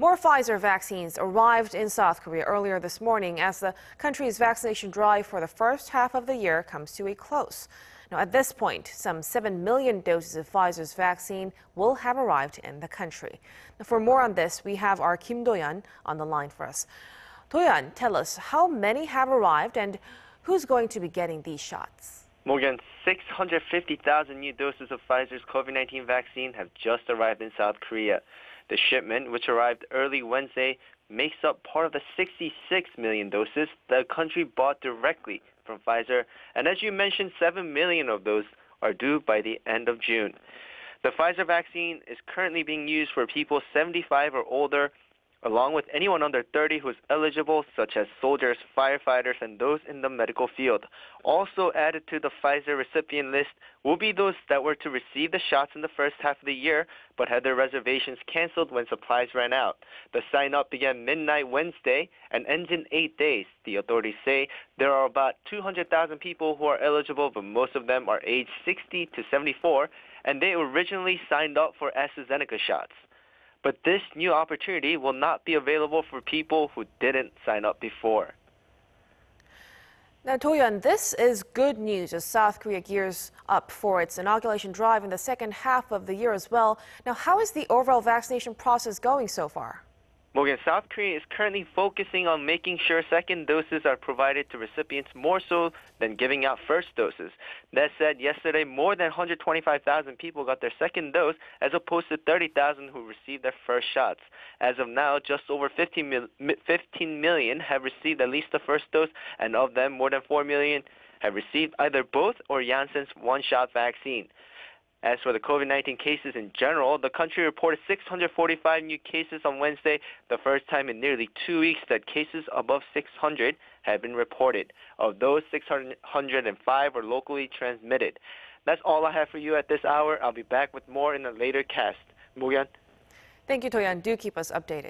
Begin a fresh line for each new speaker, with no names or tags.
More Pfizer vaccines arrived in South Korea earlier this morning as the country's vaccination drive for the first half of the year comes to a close. Now, at this point, some 7 million doses of Pfizer's vaccine will have arrived in the country. Now, for more on this, we have our Kim Do-yeon on the line for us. Do-yeon, tell us how many have arrived and who's going to be getting these shots?
More than 650,000 new doses of Pfizer's COVID 19 vaccine have just arrived in South Korea. The shipment, which arrived early Wednesday, makes up part of the 66 million doses the country bought directly from Pfizer. And as you mentioned, 7 million of those are due by the end of June. The Pfizer vaccine is currently being used for people 75 or older along with anyone under 30 who is eligible, such as soldiers, firefighters, and those in the medical field. Also added to the Pfizer recipient list will be those that were to receive the shots in the first half of the year, but had their reservations canceled when supplies ran out. The sign up began midnight Wednesday and ends in eight days. The authorities say there are about 200,000 people who are eligible, but most of them are aged 60 to 74, and they originally signed up for AstraZeneca shots. But this new opportunity will not be available for people who didn't sign up before.
Now, Do-yeon, this is good news as South Korea gears up for its inoculation drive in the second half of the year as well. Now, how is the overall vaccination process going so far?
Mok-yeon, South Korea is currently focusing on making sure second doses are provided to recipients more so than giving out first doses. That said, yesterday more than 125,000 people got their second dose as opposed to 30,000 who received their first shots. As of now, just over 15, mil- 15 million have received at least the first dose, and of them, more than 4 million have received either both or Janssen's one-shot vaccine. As for the COVID 19 cases in general, the country reported 645 new cases on Wednesday, the first time in nearly two weeks that cases above 600 have been reported. Of those, 605 were locally transmitted. That's all I have for you at this hour. I'll be back with more in a later cast. Mok-yeon.
Thank you, Do-yeon. Do keep us updated.